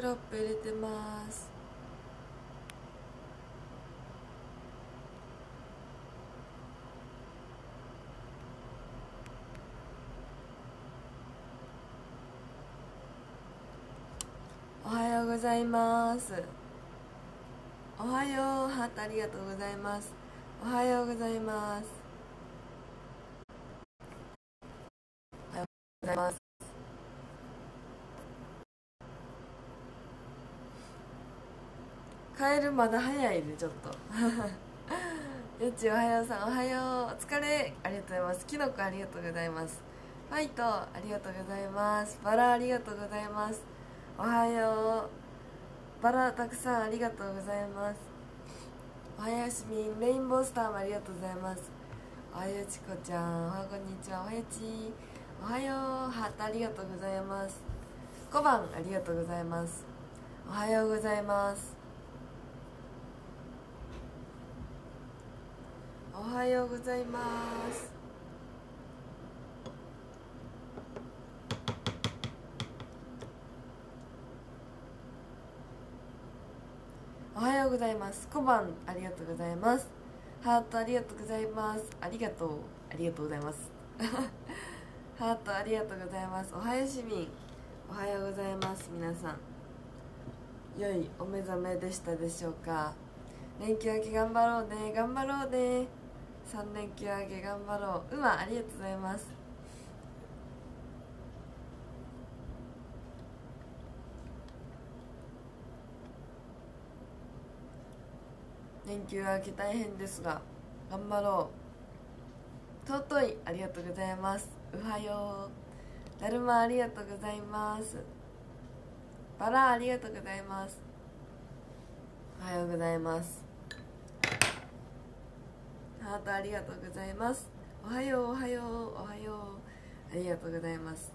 テロップ入れてます。おはようございます。おはようハートありがとうございます。おはようございます。おはようございます。帰るまだ早いねちょっと。よっちおはようさんおはよう。お疲れ。ありがとうございます。きのこありがとうございます。ファイトありがとうございます。バラありがとうございます。おはよう。バラたくさんありがとうございます。おはようしみんレインボースターもありがとうございます。おはようちこちゃん。おはこんにちは。おはよちおはよう。ハートありがとうございます。小判ありがとうございます。おはようございます。おはようございます。おはようございます。小判ありがとうございます。ハートありがとうございます。ありがとうありがとうございます。ハートありがとうございます。おはよう市民。おはようございます。皆さん。良いお目覚めでしたでしょうか。連休明け頑張ろうね。頑張ろうね。3連休明け頑張ろう。うまありがとうございます。連休明け大変ですが頑張ろう。尊いありがとうございます。うはよう。だるまありがとうございます。バラありがとうございます。おはようございます。ハートありがとうございます。おはようおはようおはよう。ありがとうございます。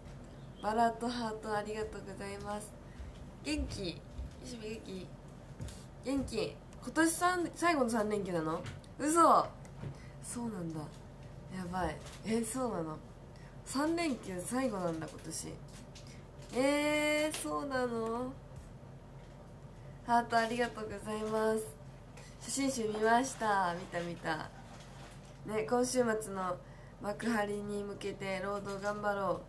バラとハートありがとうございます。元気？石見元気？元気？今年最後の3連休なの？嘘！そうなんだ。やばい。えそうなの？3連休最後なんだ今年。えー、そうなの？ハートありがとうございます。写真集見ました。見た見た。ね今週末の幕張に向けて労働頑張ろう。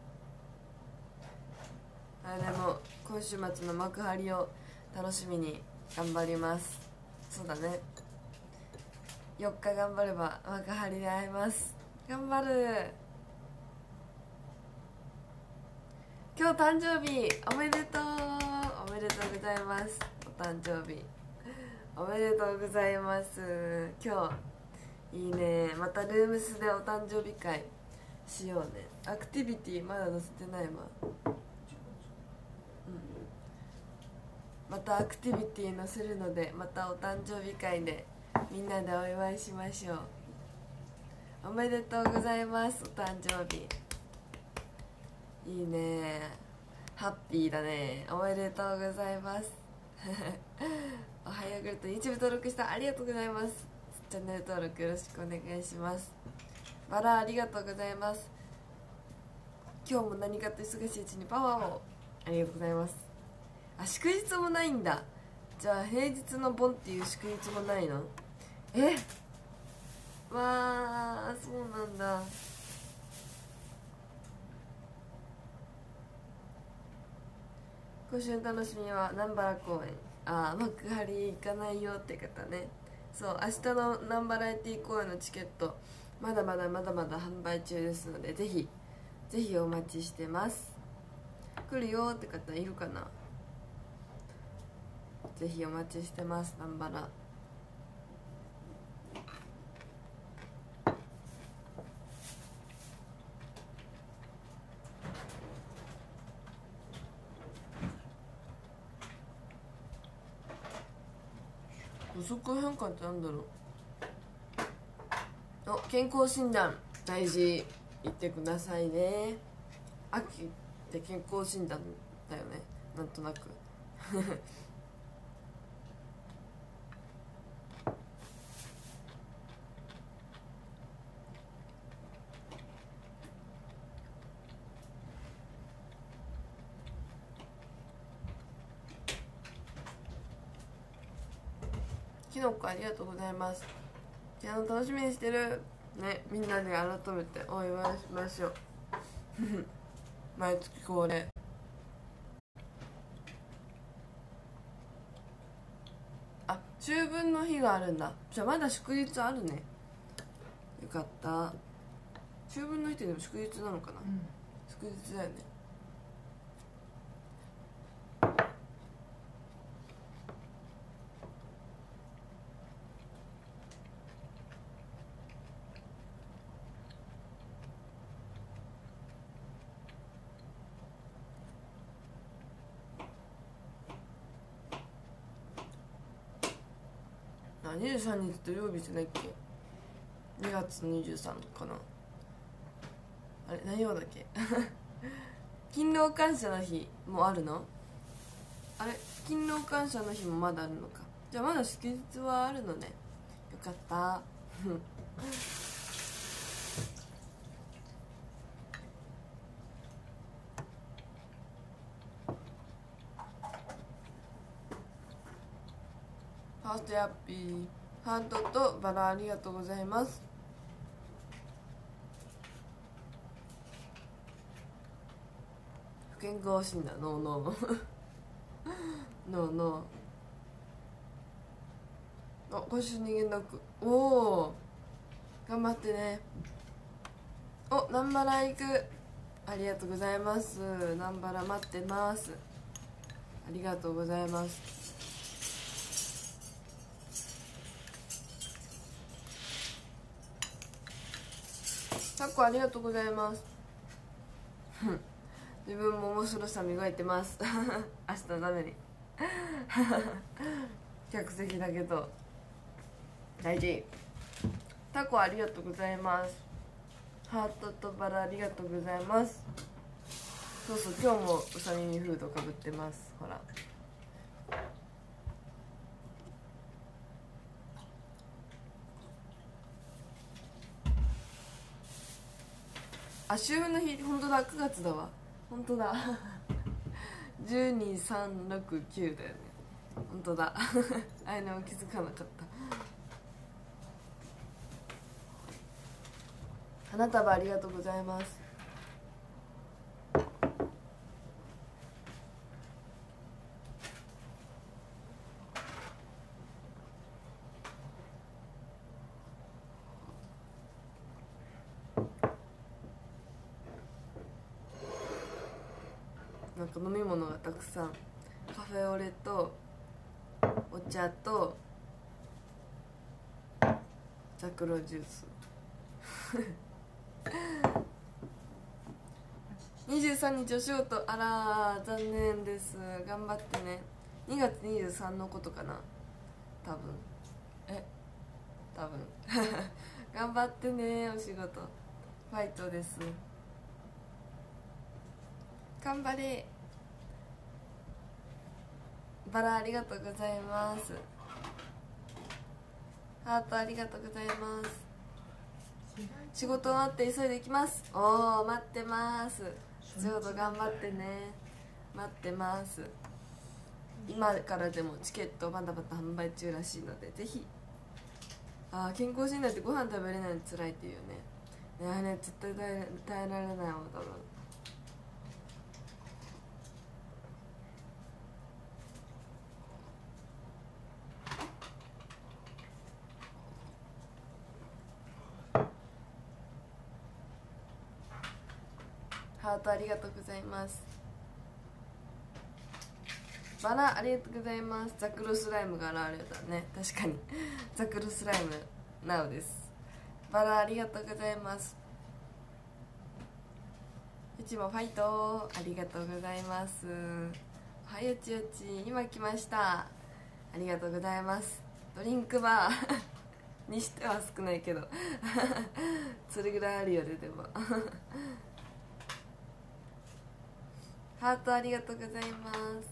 あでも今週末の幕張を楽しみに頑張ります。そうだね。4日頑張れば幕張で会えます。頑張る。今日誕生日おめでとう。おめでとうございます。お誕生日。おめでとうございます。今日いいね。またルームスでお誕生日会しようね。アクティビティまだ載せてないわ。うん。またアクティビティ載せるのでまたお誕生日会でみんなでお祝いしましょう。おめでとうございますお誕生日。いいね。ハッピーだね。おめでとうございます。おはようグルト YouTube 登録した。ありがとうございます。チャンネル登録よろしくお願いします。バラありがとうございます。今日も何かと忙しいうちにパワーを。ありがとうございます。あ祝日もないんだ。じゃあ平日の盆っていう祝日もないの？え？わあそうなんだ。今週の楽しみは南原公園。ああ幕張行かないよって方ね。そう明日のナンバラエティ公演のチケットまだまだまだまだ販売中ですのでぜひぜひお待ちしてます。来るよって方いるかな？ぜひお待ちしてますナンバラ。予測変化ってなんだろう？お健康診断。大事。言ってくださいね。秋って健康診断だよね。なんとなく。りがとうございます。ピアノ楽しみにしてる。ねみんなで改めてお祝いしましょう。毎月恒例。あ秋分の日があるんだ。じゃあまだ祝日あるね。よかった。秋分の日ってでも祝日なのかな、祝日だよね23日土曜日じゃないっけ？2月23日かな。あれ何曜だっけ？勤労感謝の日もあるの？あれ勤労感謝の日もまだあるのか。じゃあまだ祝日はあるのね。よかった。ファーストヤッピーハートとバラありがとうございます。不健康診断ノーノー。ノーノー。あ今週逃げなくおお頑張ってね。お南原行く。ありがとうございます。南原待ってます。ありがとうございます。タコありがとうございます。自分も面白さ磨いてます。明日のために。客席だけど。大事。タコありがとうございます。ハートとバラありがとうございます。そうそう今日もうさ耳フードかぶってます。ほら。あ秋分の日本当だ9月だわ。本当だ。12369だよね。本当だ。あれも気づかなかった。花束ありがとうございます。飲み物がたくさん。カフェオレとお茶とザクロジュース。23日お仕事。あら残念です。頑張ってね。2月23のことかな。多分。え？多分。頑張ってねお仕事。ファイトです。頑張れバラありがとうございます。ハートありがとうございます。仕事終わって急いで行きます。おお待ってます。ちょうど頑張ってね。待ってます。今からでもチケットまだまだ販売中らしいのでぜひ。あ健康診断ってご飯食べれないの辛いっていうね。ねあれね絶対耐え耐えられないわ多分。ハートありがとうございます。バラありがとうございます。ザクロスライムが現れたね。確かに。ザクロスライムなおです。バラありがとうございます。うちもファイトありがとうございます。おはよちよち今来ました。ありがとうございます。ドリンクバー。にしては少ないけど。それぐらいあるよねでも。ハートありがとうございます。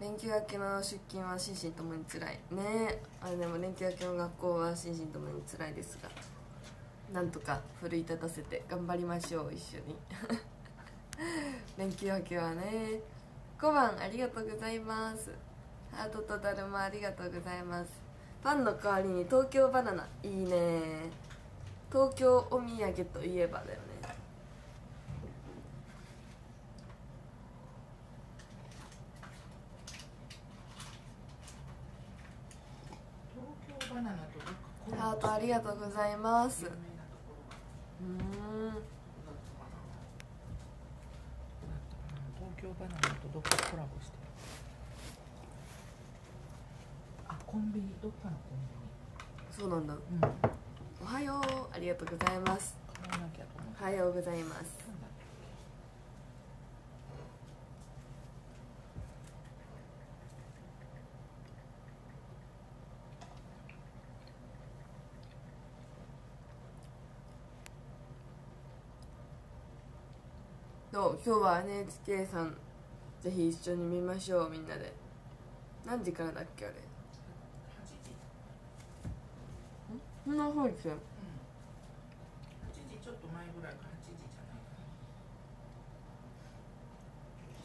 連休明けの出勤は心身ともに辛い。ね。あれでも連休明けの学校は心身ともに辛いですが。なんとか奮い立たせて頑張りましょう一緒に。連休明けはね。小判ありがとうございます。ハートとだるまありがとうございます。パンの代わりに東京バナナいいね。東京お土産といえばだよね。ハートありがとうございます。うーんだったかな東京バナナとどっかコラボして。るあコンビニどっかのコンそうなんだ。ビニうん。おはよう。ありがとうございます。買わなきゃと思って。おはようございますなんだっけどう今日は NHK さんぜひ一緒に見ましょうみんなで。何時からだっけあれ？8時。そんな保育園うん8時ちょっと前ぐらいか8時じゃないか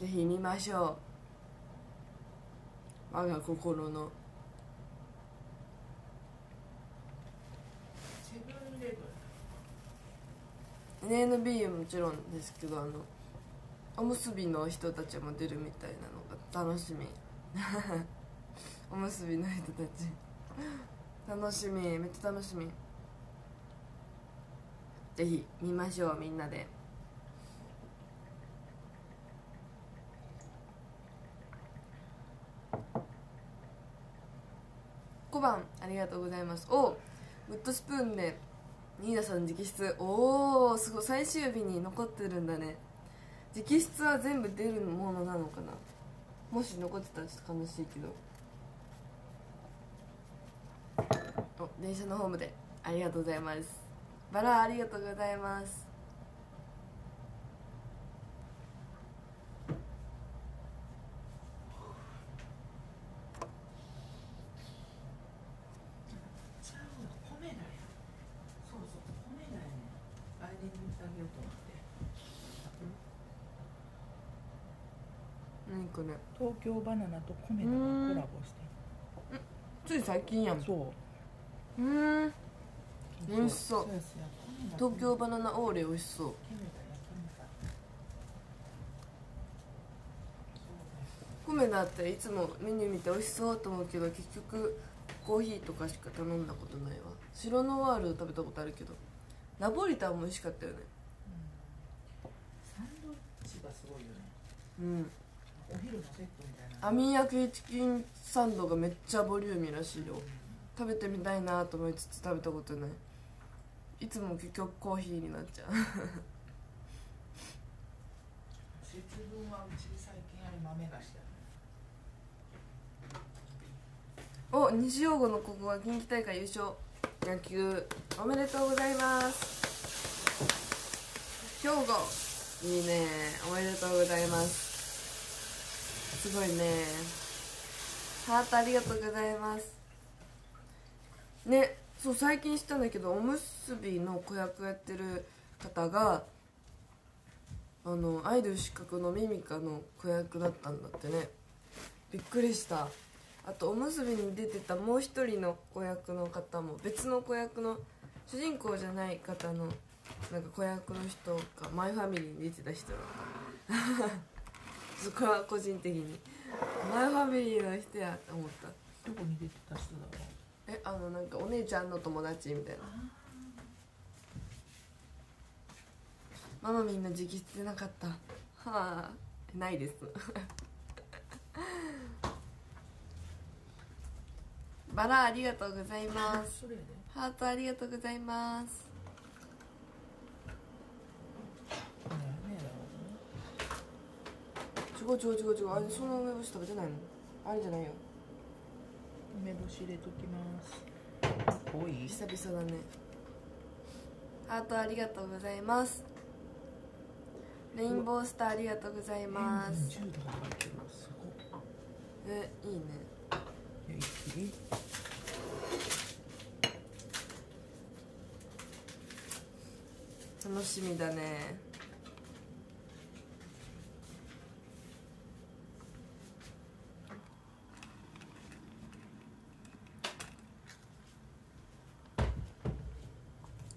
な。ぜひ見ましょう。我が心の。セブンイレブン。NNB もちろんですけどあのおむすびの人たちも出るみたいなのが楽しみ。おむすびの人たち。楽しみ。めっちゃ楽しみ。ぜひ見ましょうみんなで。小判ありがとうございます。おウッドスプーンでニーナさん直筆。おおすごい。最終日に残ってるんだね。直筆は全部出るものなのかな？もし残ってたらちょっと悲しいけど。お電車のホームで。ありがとうございます。バラありがとうございます。そうそう米だよね来年に言ってあげようと思って。何これ東京バナナと米田がコラボして。つい最近やん。そう。ーん。美味しそう。東京バナナオーレ美味しそう。米田や米田そうだよ米だっていつもメニュー見て美味しそうと思うけど結局コーヒーとかしか頼んだことないわ。白ノワール食べたことあるけどナポリタンも美味しかったよね。サンドイッチがすごいよね。うんお昼のセットみたいな。網焼きチキンサンドがめっちゃボリューミーらしいよ。食べてみたいなと思いつつ食べたことない。いつも結局コーヒーになっちゃう。節分はうち最近あれ豆菓子だね。お西洋吾のここが近畿大会優勝。野球おめでとうございます。兵庫いいね。おめでとうございますすごいね。ハートありがとうございます。ねそう最近知ったんだけどおむすびの子役やってる方があのアイドル資格のミミカの子役だったんだってね。びっくりした。あとおむすびに出てたもう一人の子役の方も別の子役の主人公じゃない方のなんか子役の人がマイファミリーに出てた人だった。そこは個人的に。マイファミリーの人やって思った。どこに出てた人だろう。えあのなんかお姉ちゃんの友達みたいな。ママみんな直筆なかった。はあないです。バラありがとうございます。ハートありがとうございますねえねえだろうね違う違う違う違うあれその梅干し食べてないのあれじゃないよ梅干し入れときます多い久々だねハートありがとうございますレインボースターありがとうございます10度が入ってるすごいえいいねいや一気に楽しみだね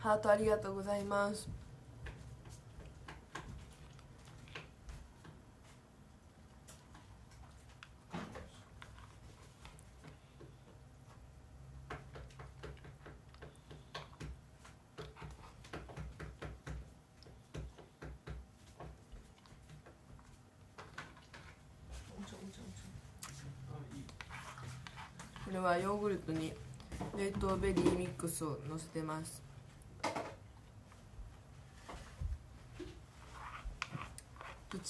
ハートありがとうございます。これはヨーグルトに冷凍ベリーミックスをのせてます。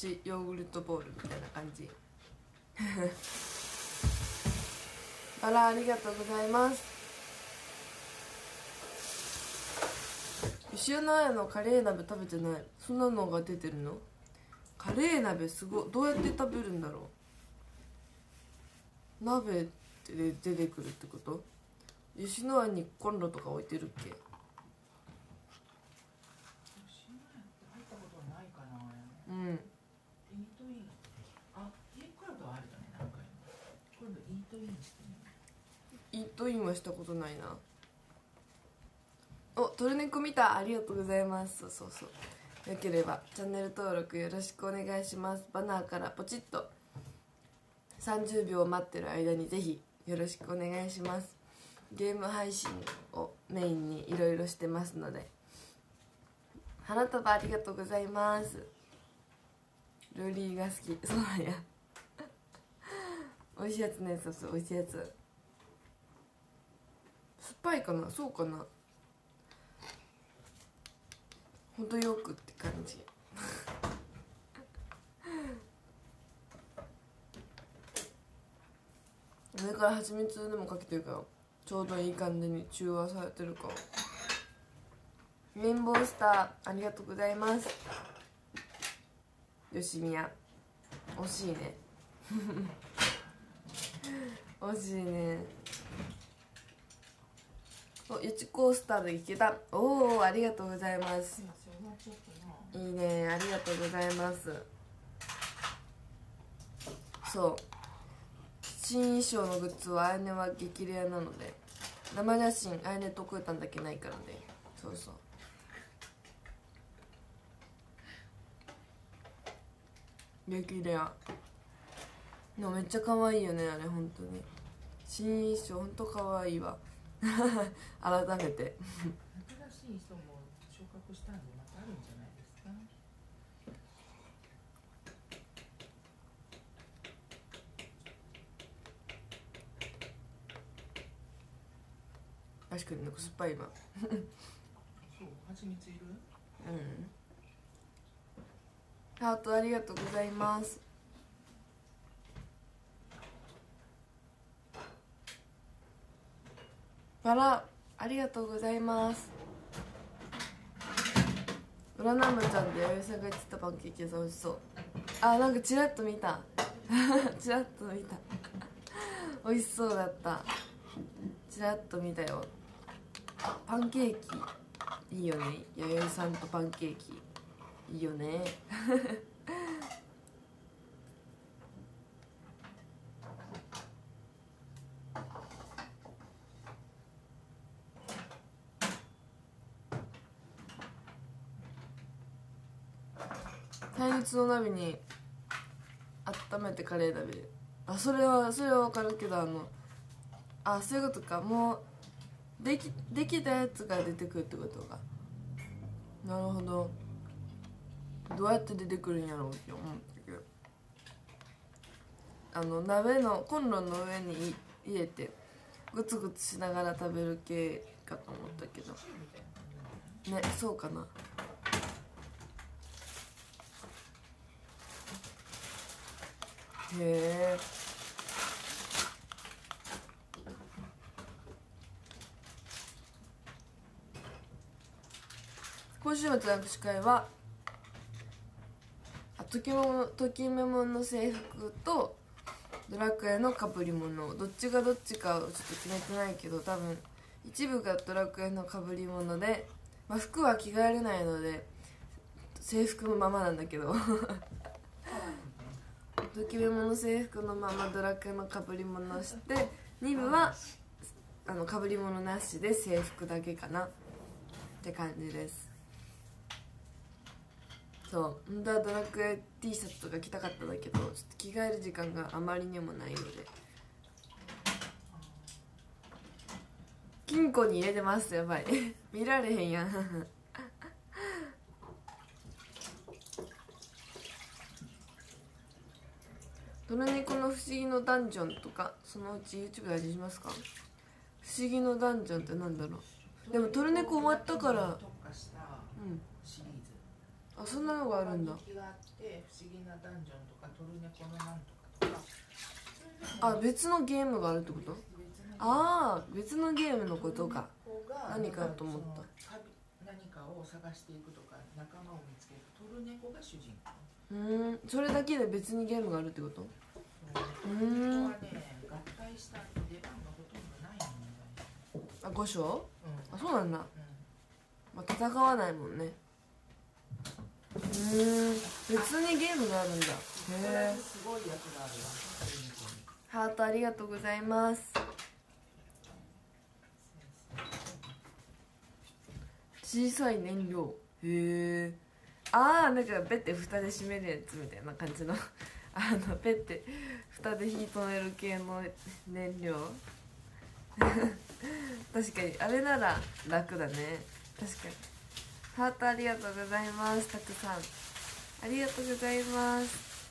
プチヨーグルトボールみたいな感じ。あらありがとうございます。石の屋のカレー鍋食べてない。そんなのが出てるの？カレー鍋すごい。どうやって食べるんだろう？鍋って出てくるってこと？吉野家にコンロとか置いてるっけ吉野家って入ったことないかなうんイートインあインクラブはあるよね何回も今度イートインしてイートインはしたことないなおトルネコ見たありがとうございますそうそうそうよければチャンネル登録よろしくお願いしますバナーからポチッと30秒待ってる間にぜひよろしくお願いしますゲーム配信をメインにいろいろしてますので花束ありがとうございますルーリーが好きそうなんや美味しいやつねそうそう美味しいやつ酸っぱいかな？そうかな。程よくって感じ。上から蜂蜜でもかけてるからちょうどいい感じに中和されてるか綿棒スターありがとうございます。よしみや。惜しいね。惜しいね。おゆちコースターでいけたおおありがとうございます。いいねありがとうございます。そう。新衣装のグッズはあやねは激レアなので生写真あやねとくーたんだけないからね。そうそう。激レア。でもめっちゃ可愛いよねあれ本当に。新衣装本当可愛いわ。改めて。新しい人も昇格したんでまたあるんじゃないですか確かになんか酸っぱいわそう蜂蜜いる？うん。ハートありがとうございますバラありがとうございます。裏南部ちゃんで弥生さんが言ってたパンケーキ屋さん美味しそう。あなんかチラッと見た。チラッと見た。美味しそうだった。チラッと見たよ。パンケーキ。いいよね。弥生さんとパンケーキ。いいよね。耐熱の鍋に温めてカレー食べる。あそれはそれは分かるけどあのあそういうことか。もうできできたやつが出てくるってことか。なるほど。どうやって出てくるんやろうって思ったけど。あの鍋のコンロの上に入れてグツグツしながら食べる系かと思ったけど。ねそうかな。へえ今週末の握手会はあときめもときメモの制服とドラクエのかぶり物。どっちがどっちかをちょっと決めてないけど多分一部がドラクエのかぶり物で、まあ、服は着替えれないので制服のままなんだけど。ときめもの制服のままドラクエのかぶり物をして2部はあのかぶり物なしで制服だけかな。って感じです。そう。本当はドラクエ T シャツとか着たかったんだけどちょっと着替える時間があまりにもないので。金庫に入れてますやばい。見られへんやん。トルネコの不思議のダンジョンとかそのうち YouTube で味しますか？不思議のダンジョンってなんだろう？でもトルネコ終わったからうん。シリーズ。あそんなのがあるんだ。あって不思議なダンジョンとかトルネコのなんとかとか。あ別のゲームがあるってこと？ああ別のゲームのことか。何かと思った。た何かを探していくとか仲間を見つける。トルネコが主人公。うーん。それだけで別にゲームがあるってこと？トうん。合体した出番がほとんどないんだよあ五章？うん。あそうなんだ、うん。まあ、戦わないもんね。うー。ん別にゲームがあるんだ。へえすごいやつがあるわハートありがとうございます。小さい燃料。へえああなんかペッて蓋で閉めるやつみたいな感じのあのペッて蓋で火止める系の燃料。確かにあれなら楽だね。確かに。ハートありがとうございます。たくさん。ありがとうございます。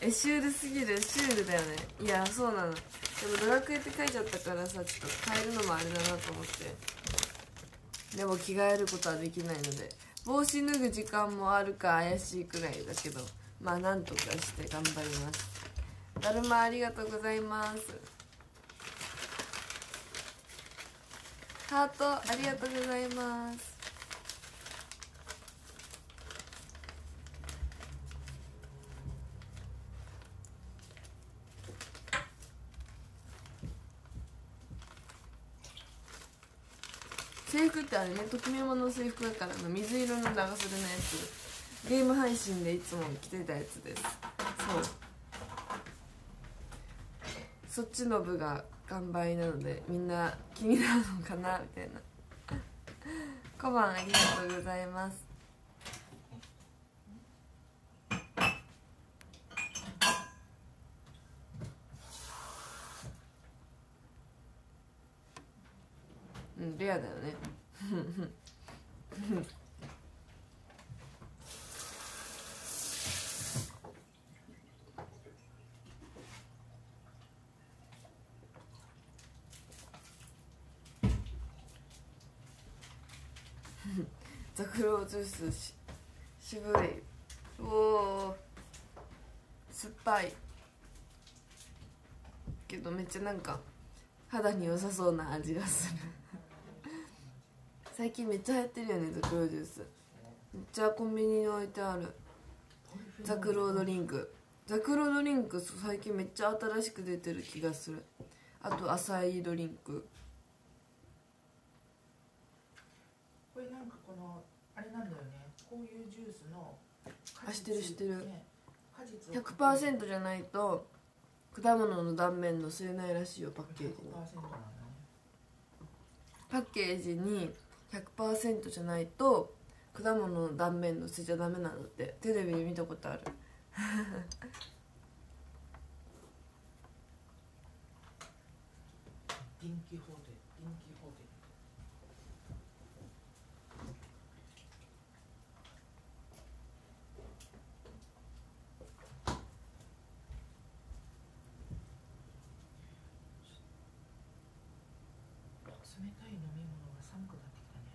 えシュールすぎる。シュールだよね。いやそうなの。でもドラクエって書いちゃったからさちょっと変えるのもあれだなと思って。でも着替えることはできないので。帽子脱ぐ時間もあるか怪しいくらいだけど。まあなんとかして頑張ります。だるまありがとうございます。ハートありがとうございます。制服ってあれねときめもの制服だからの水色の長袖のやつ。ゲーム配信でいつも着てたやつです。そう。そっちの部が完売なのでみんな気になるのかなみたいな。小判ありがとうございます。うんレアだよねザクロジュースし渋いおお酸っぱいけどめっちゃなんか肌に良さそうな味がする。最近めっちゃ流行ってるよねザクロジュース。めっちゃコンビニに置いてある。ザクロドリンク。ザクロドリンク最近めっちゃ新しく出てる気がする。あとアサイードリンクこれなんかこのあれなんだよねこういうジュースのあ知ってる知ってる。ね果実を100%じゃないと果物の断面の吸えないらしいよパッケージに。100%なのね。パッケージに100%じゃないと果物の断面の捨てちゃダメなんだって。テレビで見たことある。ディンキホーテディンキホーテ冷たい飲み物が寒くなってきたね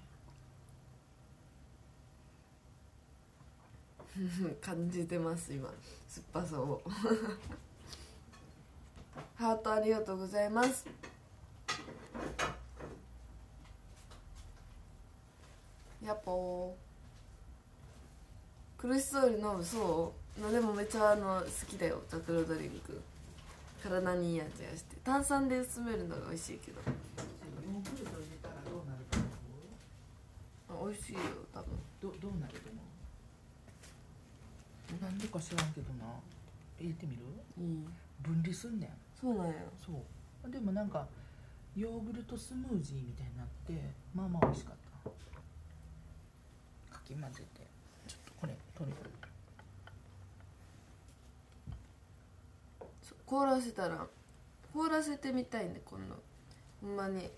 感じてます今。酸っぱさを。ハートありがとうございます。やっぽー苦しそうに飲むそう？まあでもめっちゃあの好きだよ。ザクロドリンク。体にいい味がして。炭酸で薄めるのが美味しいけど。美味しいよ多分。どどうなると思う？なんでか知らんけどな。入れてみる？いい分離すんねんそうなんや。そう。でもなんかヨーグルトスムージーみたいになってまあまあ美味しかった。かき混ぜて。ちょっとこれ取る。そう凍らせたら凍らせてみたいね今度ほんまに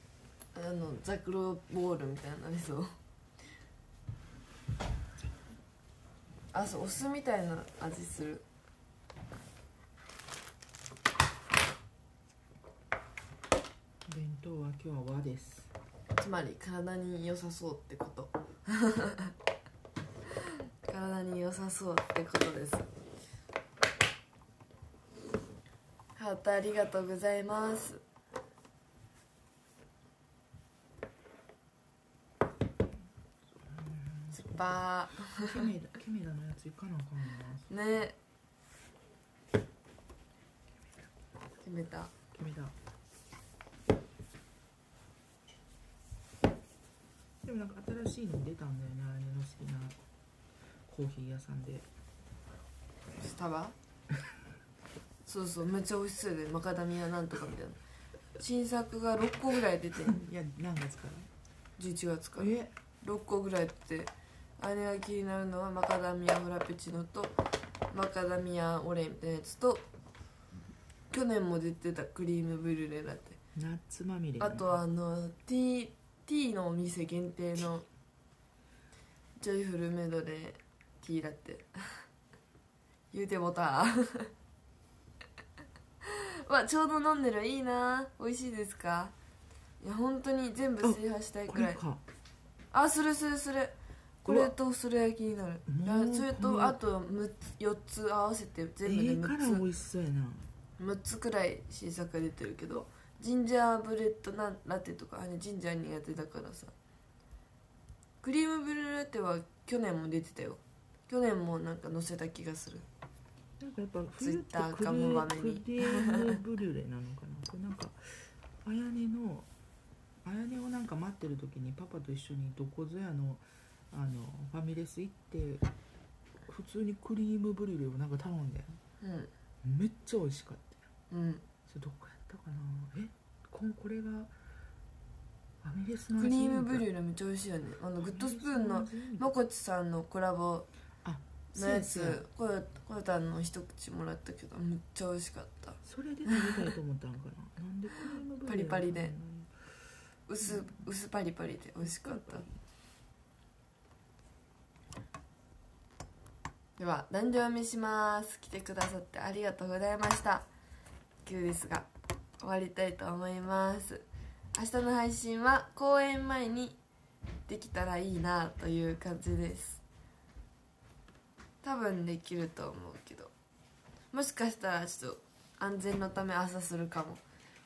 あのザクロボールみたいになりそうあそうお酢みたいな味する。弁当は今日は和です。つまり体に良さそうってこと。体に良さそうってことです。ハートありがとうございますスパケメラケのやついかなあかんな。ーね。決めた。ケメラでもなんか新しいの出たんだよねあれの好きなコーヒー屋さんで。スタバ？そうそうめっちゃ美味しそうで。マカダミアなんとかみたいな。新作が6個ぐらい出てんいや何月から？11月から。え？6個ぐらいってあれが気になるのはマカダミアフラペチーノとマカダミアオレみたいなやつと去年も出てたクリームブリュレラテナッツまみれあとはあのティーティーのお店限定のジョイフルメドレーティーラテ 言うてもた。わちょうど飲んでる。いいな。美味しいですか？いや本当に全部制覇したいくらい。あするするするこれとそれ焼きになる。それとあと6つ4つ合わせてえ全部でえから美6味しそうやな。つ6つくらい新作が出てるけどジンジャーブレッドなラテとかあれジンジャー苦手だからさ。クリームブルーラテは去年も出てたよ。去年もなんか載せた気がする。なんかやっぱ冬って Twitter クレガム豆にクレームブリュレなのかな。これなんかあやねのあやねをなんか待ってる時にパパと一緒にどこぞやのあのファミレス行って普通にクリームブリュレをなんか頼んでうんめっちゃ美味しかったうん。それどこやったかな？え？こんこれがファミレスのクリームブリュュレめっちゃ美味しいよね。あのグッドスプーンのまこちさんのコラボあのやつ。こよこよたんの一口もらったけどめっちゃ美味しかった。それで食べたいと思ったんかな？なんでクリームブリュレパリパリで。薄薄パリパリで美味しかったでは壇上読みします。来てくださってありがとうございました。急ですが終わりたいと思います。明日の配信は公演前にできたらいいなという感じです。多分できると思うけど。もしかしたらちょっと安全のため朝するかも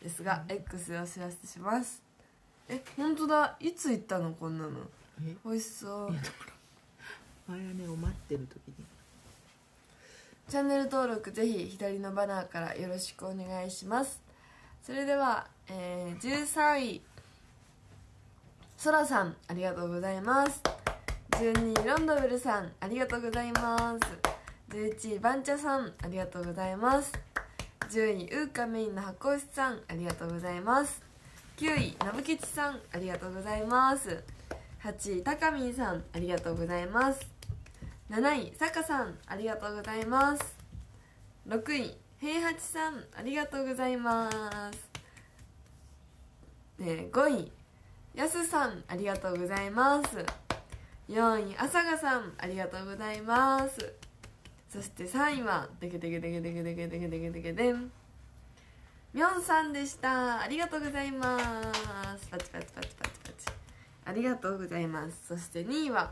ですが、X でお知らせします。え本当だ。いつ行ったのこんなの。え？美味しそう。いやだからあやねを待ってる時にチャンネル登録ぜひ左のバナーからよろしくお願いします。それでは、えー、13位。そらさんありがとうございます。12位ロンドベルさんありがとうございます。11位バンチャさんありがとうございます。10位ウーカメインの箱牛さんありがとうございます。9位なぶきちさんありがとうございます。8位たかみんさんありがとうございます。7位さかさんありがとうございます。6位平八さんありがとうございます、えー、5位やすさんありがとうございます。4位あさがさんありがとうございます。そして3位はデケデケデケデケデケデケデケデケデン。みょんさんでした。ありがとうございます。パチパチパチパチパチ。ありがとうございます。そして2位は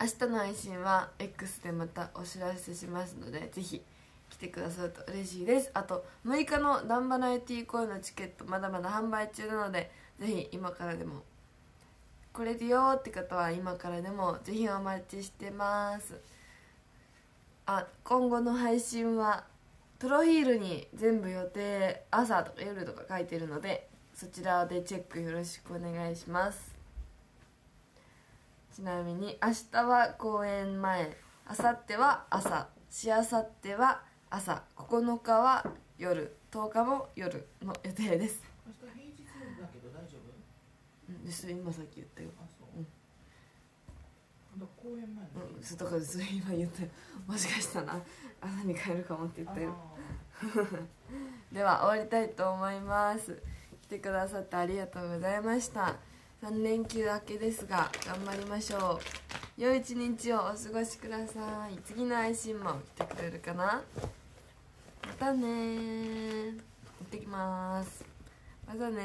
明日の配信は X でまたお知らせしますのでぜひ来てくださると嬉しいです。あと6日のダンバナイティーコイのチケットまだまだ販売中なのでぜひ今からでもこれでよって方は今からでもぜひお待ちしてます。あ今後の配信はプロフィールに全部予定朝とか夜とか書いてるのでそちらでチェックよろしくお願いします。ちなみに明日は公演前明後日は朝しあさっては朝9日は夜10日も夜の予定です。明日平日だけど大丈夫？うんです。今さっき言ったよ。あそう、うん。公演前のうんそうだからそれ今言った。よもしかしたら朝に帰るかもって言ったよ。では終わりたいと思います。来てくださってありがとうございました3連休明けですが頑張りましょう。良い一日をお過ごしください。次の配信も来てくれるかな？またね行ってきます。またね